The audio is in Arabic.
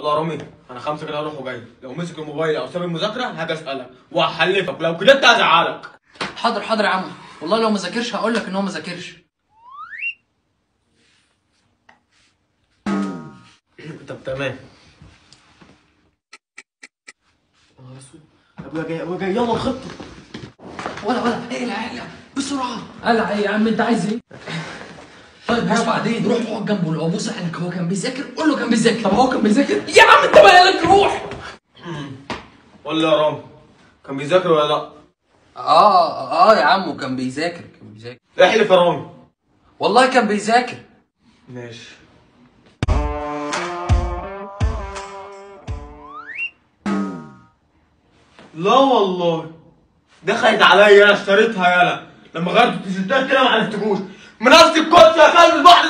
والله يا رامي أنا خمسة كده هروح وجاي. لو مسك الموبايل أو ساب المذاكرة هاجي أسألك وهحلفك لو كده هزعلك. حاضر حاضر يا عم. والله لو ما ذاكرش هقول لك إن هو ما ذاكرش. طب تمام. أبويا جاي أبويا جاي. يلا الخطة. ولا ولا. اقلع اقلع بسرعة. قلع إيه يا عم؟ أنت عايز إيه؟ طيب ها بعدين؟ روح اقعد جنبه لو بص عليك هو كان بيذاكر قول له كان بيذاكر. طب هو كان بيذاكر؟ يا عم انت مالك؟ روح. ولا يا رامي كان بيذاكر ولا لا؟ آه آه يا عم كان بيذاكر كان بيذاكر. احلف يا رامي. والله كان بيذاكر. ماشي. لا والله. دخلت عليا أنا اشتريتها يالا. لما غيرت التيشيرتات كده ما عرفتكوش من نفس الكوتش يا كلب البحر